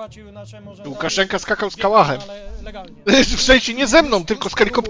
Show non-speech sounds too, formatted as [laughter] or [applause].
płacił nasze może... Łukaszenka skakał z kałachem. Ale legalnie. [laughs] W sensie nie ze mną, tylko z helikopterem.